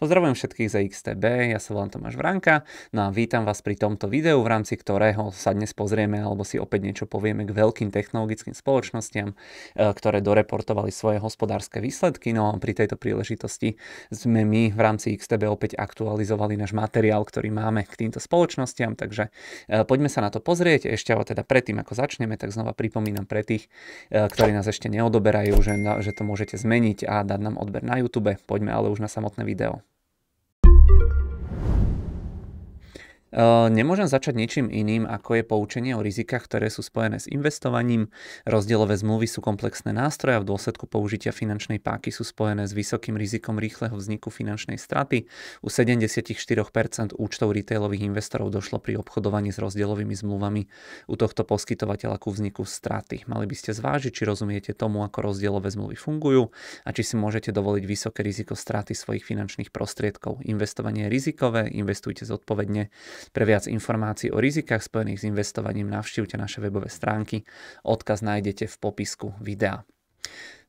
Pozdravujem všetkých za XTB, ja sa volám Tomáš Vranka, no a vítam vás pri tomto videu, v rámci ktorého sa dnes pozrieme alebo si opäť niečo povieme k veľkým technologickým spoločnostiam, e, ktoré doreportovali svoje hospodárske výsledky. No a pri tejto príležitosti sme my v rámci XTB opäť aktualizovali náš materiál, ktorý máme k týmto spoločnostiam, takže e, poďme sa na to pozrieť. Ešte ale teda predtým, ako začneme, tak znova pripomínam pre tých, e, ktorí nás ešte neodoberajú, že, že to môžete zmeniť a dať nám odber na YouTube. Poďme ale už na samotné video. Thank you. Nemôžem začať ničím iným, ako je poučenie o rizikách, ktoré sú spojené s investovaním. Rozdielové zmluvy sú komplexné nástroje a v dôsledku použitia finančnej páky sú spojené s vysokým rizikom rýchleho vzniku finančnej straty. U 74% účtov retailových investorov došlo pri obchodovaní s rozdielovými zmluvami u tohto poskytovateľa ku vzniku straty. Mali by ste zvážiť, či rozumiete tomu, ako rozdielové zmluvy fungujú a či si môžete dovoliť vysoké riziko straty svojich finančných prostriedkov. Investovanie je rizikové, investujte zodpovedne pre viac informácií o rizikách spojených s investovaním navštívte naše webové stránky. Odkaz nájdete v popisku videa.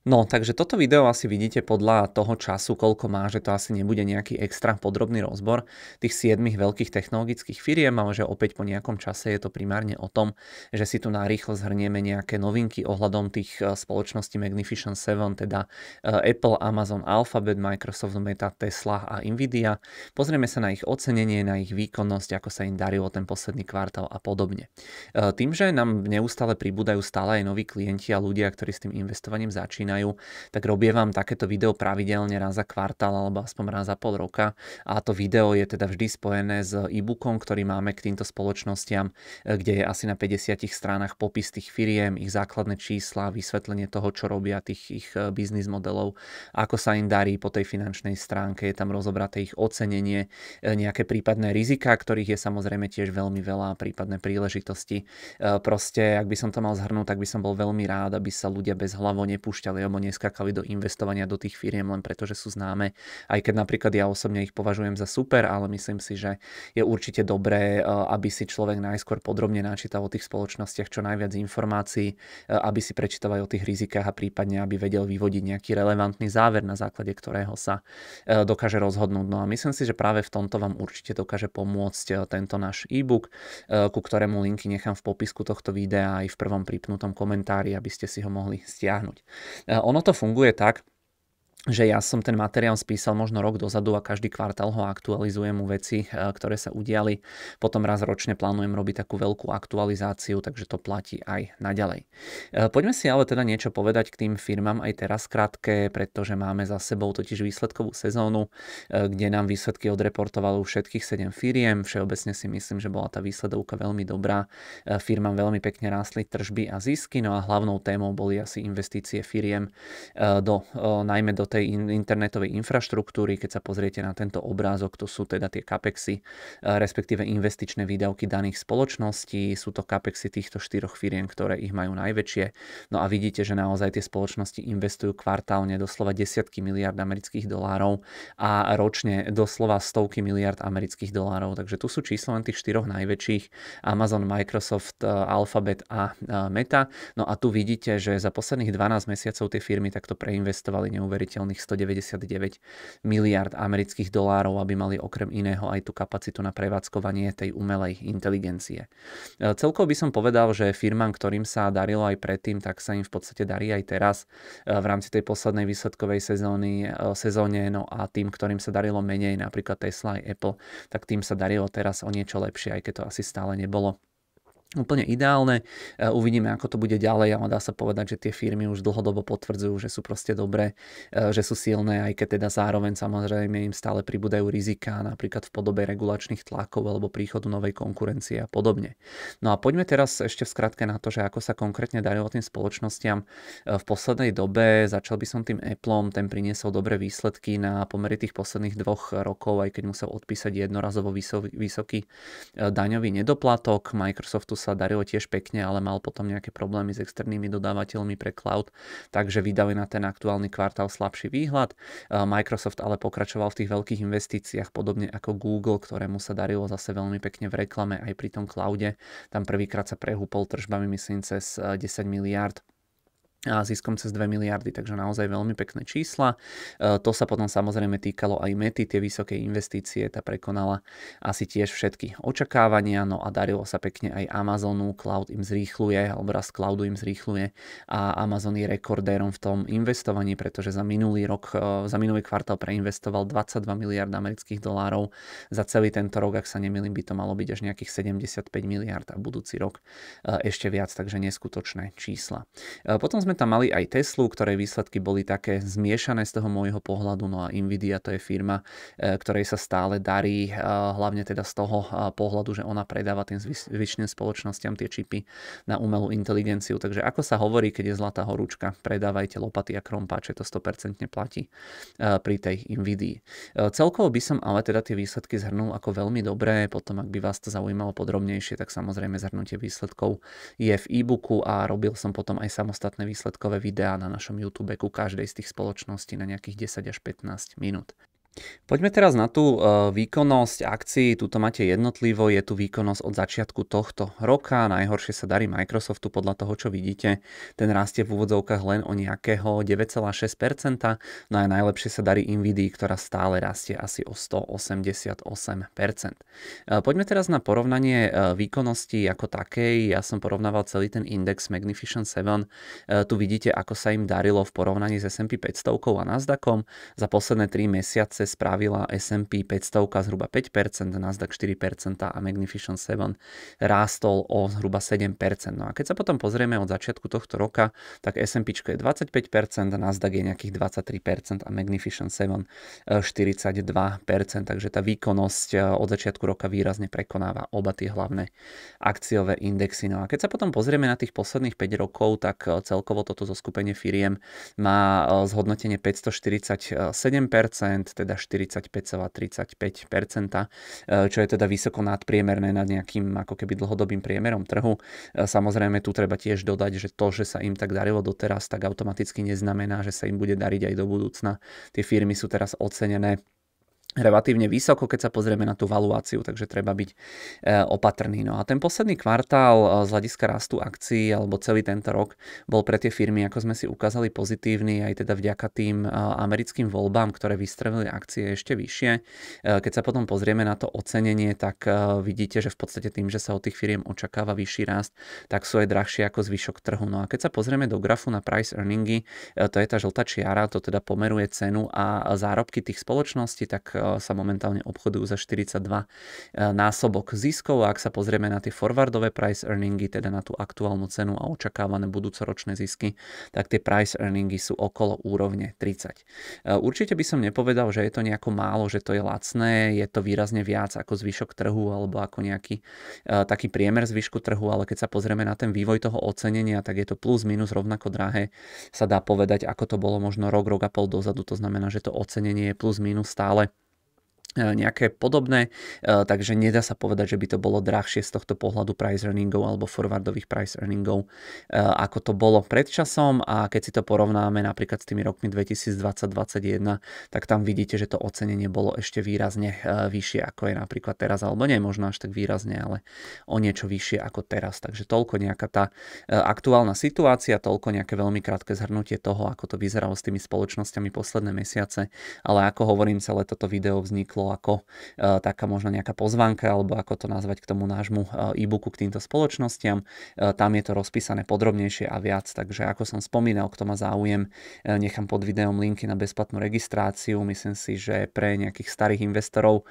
No, takže toto video asi vidíte podľa toho času, koľko má, že to asi nebude nejaký extra podrobný rozbor tých 7 veľkých technologických firiem, ale že opäť po nejakom čase je to primárne o tom, že si tu narýchlo zhrnieme nejaké novinky ohľadom tých e, spoločností Magnificent 7, teda e, Apple, Amazon, Alphabet, Microsoft, Meta, Tesla a Nvidia. Pozrieme sa na ich ocenenie, na ich výkonnosť, ako sa im darilo ten posledný kvartál a podobne. E, tým, že nám neustále pribúdajú stále aj noví klienti a ľudia, ktorí s tým investovaním začínajú, začínajú, tak robievam takéto video pravidelne raz za kvartál alebo aspoň raz za pol roka a to video je teda vždy spojené s e-bookom, ktorý máme k týmto spoločnostiam, e, kde je asi na 50 stránach popis tých firiem, ich základné čísla, vysvetlenie toho, čo robia, tých ich e, biznis modelov, ako sa im darí po tej finančnej stránke, je tam rozobraté ich ocenenie, e, nejaké prípadné rizika, ktorých je samozrejme tiež veľmi veľa, prípadné príležitosti. Proste, ak by som to mal zhrnúť, tak by som bol veľmi rád, aby sa ľudia bez hlavo nepúšťali alebo neskakali do investovania do tých firiem len preto, že sú známe. Aj keď napríklad ja osobne ich považujem za super, ale myslím si, že je určite dobré, eh, aby si človek najskôr podrobne načítal o tých spoločnostiach čo najviac informácií, eh, aby si prečítal aj o tých rizikách a prípadne aby vedel vyvodiť nejaký relevantný záver, na základe ktorého sa eh, dokáže rozhodnúť. No a myslím si, že práve v tomto vám určite dokáže pomôcť tento náš e-book, ku ktorému linky nechám v popisku tohto videa aj v prvom pripnutom komentári, aby ste si ho mohli stiahnuť. Ono to funguje tak, že ja som ten materiál spísal možno rok dozadu a každý kvartál ho aktualizujem u veci, e, ktoré sa udiali. Potom raz ročne plánujem robiť takú veľkú aktualizáciu, takže to platí aj naďalej. E, poďme si ale teda niečo povedať k tým firmám aj teraz krátke, pretože máme za sebou totiž výsledkovú sezónu, e, kde nám výsledky odreportovalo všetkých 7 firiem. Všeobecne si myslím, že bola tá výsledovka veľmi dobrá. Firmám veľmi pekne rástli tržby a zisky, no a hlavnou témou boli asi investície firiem do, najmä do tej internetovej infraštruktúry. Keď sa pozriete na tento obrázok, to sú teda tie capexy, eh, respektíve investičné výdavky daných spoločností. Sú to capexy týchto štyroch firiem, ktoré ich majú najväčšie. No a vidíte, že naozaj tie spoločnosti investujú kvartálne doslova desiatky miliard amerických dolárov a ročne doslova stovky miliard amerických dolárov. Takže tu sú čísla len tých štyroch najväčších. Amazon, Microsoft, eh, Alphabet a eh, Meta. No a tu vidíte, že za posledných 12 mesiacov tie firmy takto preinvestovali neuveriteľne neuveriteľných 199 miliard amerických dolárov, aby mali okrem iného aj tú kapacitu na prevádzkovanie tej umelej inteligencie. E, celkovo by som povedal, že firmám, ktorým sa darilo aj predtým, tak sa im v podstate darí aj teraz e, v rámci tej poslednej výsledkovej sezóny, e, sezóne, no a tým, ktorým sa darilo menej, napríklad Tesla aj Apple, tak tým sa darilo teraz o niečo lepšie, aj keď to asi stále nebolo úplne ideálne. E, uvidíme, ako to bude ďalej, ale dá sa povedať, že tie firmy už dlhodobo potvrdzujú, že sú proste dobré, e, že sú silné, aj keď teda zároveň samozrejme im stále pribúdajú rizika, napríklad v podobe regulačných tlakov alebo príchodu novej konkurencie a podobne. No a poďme teraz ešte v skratke na to, že ako sa konkrétne darilo tým spoločnostiam. E, v poslednej dobe začal by som tým Appleom, ten priniesol dobré výsledky na pomery tých posledných dvoch rokov, aj keď musel odpísať jednorazovo vysoký daňový nedoplatok. Microsoftu sa darilo tiež pekne, ale mal potom nejaké problémy s externými dodávateľmi pre cloud, takže vydali na ten aktuálny kvartál slabší výhľad. Microsoft ale pokračoval v tých veľkých investíciách, podobne ako Google, ktorému sa darilo zase veľmi pekne v reklame aj pri tom cloude. Tam prvýkrát sa prehúpol tržbami, myslím, cez 10 miliard a ziskom cez 2 miliardy, takže naozaj veľmi pekné čísla. E, to sa potom samozrejme týkalo aj mety, tie vysoké investície, tá prekonala asi tiež všetky očakávania, no a darilo sa pekne aj Amazonu, cloud im zrýchluje, alebo raz cloudu im zrýchluje a Amazon je rekordérom v tom investovaní, pretože za minulý rok, e, za minulý kvartál preinvestoval 22 miliard amerických dolárov, za celý tento rok, ak sa nemýlim, by to malo byť až nejakých 75 miliard a budúci rok e, ešte viac, takže neskutočné čísla. Potom sme sme tam mali aj Teslu, ktoré výsledky boli také zmiešané z toho môjho pohľadu, no a Nvidia to je firma, e, ktorej sa stále darí, e, hlavne teda z toho e, pohľadu, že ona predáva tým zvyšným spoločnosťam tie čipy na umelú inteligenciu. Takže ako sa hovorí, keď je zlatá horúčka, predávajte lopaty a krompáče, to 100% platí pri tej Nvidii. Celkovo by som ale teda tie výsledky zhrnul ako veľmi dobré, potom ak by vás to zaujímalo podrobnejšie, tak samozrejme zhrnutie výsledkov je v e-booku a robil som potom aj samostatné výsledky výsledkové videá na našom YouTube ku každej z tých spoločností na nejakých 10 až 15 minút. Poďme teraz na tú e, výkonnosť akcií. Tuto máte jednotlivo, je tu výkonnosť od začiatku tohto roka. Najhoršie sa darí Microsoftu podľa toho, čo vidíte. Ten rastie v úvodzovkách len o nejakého 9,6%. No a najlepšie sa darí Nvidia, ktorá stále rastie asi o 188%. E, poďme teraz na porovnanie e, výkonnosti ako takej. Ja som porovnával celý ten index Magnificent 7. Tu vidíte, ako sa im darilo v porovnaní s S&P 500 a Nasdaqom. Za posledné 3 mesiace zase spravila S&P 500 zhruba 5%, Nasdaq 4% a Magnificent 7 rástol o zhruba 7%. No a keď sa potom pozrieme od začiatku tohto roka, tak S&P je 25%, Nasdaq je nejakých 23% a Magnificent 7 42%, takže tá výkonnosť eh, od začiatku roka výrazne prekonáva oba tie hlavné akciové indexy. No a keď sa potom pozrieme na tých posledných 5 rokov, tak eh, celkovo toto zoskupenie firiem má eh, zhodnotenie 547%, teda teda 45,35%, eh, čo je teda vysoko nadpriemerné nad nejakým ako keby dlhodobým priemerom trhu. Eh, samozrejme tu treba tiež dodať, že to, že sa im tak darilo doteraz, tak automaticky neznamená, že sa im bude dariť aj do budúcna. Tie firmy sú teraz ocenené relatívne vysoko, keď sa pozrieme na tú valuáciu, takže treba byť e, opatrný. No a ten posledný kvartál e, z hľadiska rastu akcií alebo celý tento rok bol pre tie firmy, ako sme si ukázali, pozitívny aj teda vďaka tým e, americkým voľbám, ktoré vystrelili akcie ešte vyššie. Keď sa potom pozrieme na to ocenenie, tak vidíte, že v podstate tým, že sa od tých firiem očakáva vyšší rast, tak sú aj drahšie ako zvyšok trhu. No a keď sa pozrieme do grafu na price earningy, to je tá žltá čiara, to teda pomeruje cenu a zárobky tých spoločností, tak sa momentálne obchodujú za 42 e, násobok ziskov a ak sa pozrieme na tie forwardové price earningy, teda na tú aktuálnu cenu a očakávané budúcoročné zisky, tak tie price earningy sú okolo úrovne 30. E, určite by som nepovedal, že je to nejako málo, že to je lacné, je to výrazne viac ako zvyšok trhu alebo ako nejaký taký priemer zvyšku trhu, ale keď sa pozrieme na ten vývoj toho ocenenia, tak je to plus minus rovnako drahé. Sa dá povedať, ako to bolo možno rok, rok a pol dozadu, to znamená, že to ocenenie je plus minus stále nejaké podobné, e, takže nedá sa povedať, že by to bolo drahšie z tohto pohľadu price earningov alebo forwardových price earningov, e, ako to bolo pred časom a keď si to porovnáme napríklad s tými rokmi 2020-2021, tak tam vidíte, že to ocenenie bolo ešte výrazne vyššie ako je napríklad teraz, alebo nie možno až tak výrazne, ale o niečo vyššie ako teraz. Takže toľko nejaká tá aktuálna situácia, toľko nejaké veľmi krátke zhrnutie toho, ako to vyzeralo s tými spoločnosťami posledné mesiace, ale ako hovorím, celé toto video vzniklo vzniklo ako e, taká možno nejaká pozvánka, alebo ako to nazvať k tomu nášmu e, e-booku k týmto spoločnostiam. E, tam je to rozpísané podrobnejšie a viac, takže ako som spomínal, kto má záujem, nechám pod videom linky na bezplatnú registráciu. Myslím si, že pre nejakých starých investorov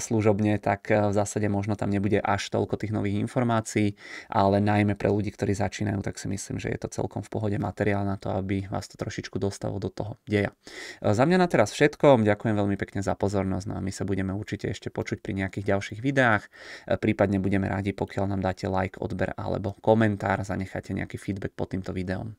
služobne, tak v zásade možno tam nebude až toľko tých nových informácií, ale najmä pre ľudí, ktorí začínajú, tak si myslím, že je to celkom v pohode materiál na to, aby vás to trošičku dostalo do toho deja. Za mňa na teraz všetko, ďakujem veľmi pekne za pozornosť No a my sa budeme určite ešte počuť pri nejakých ďalších videách. E, prípadne budeme rádi, pokiaľ nám dáte like, odber alebo komentár, zanecháte nejaký feedback pod týmto videom.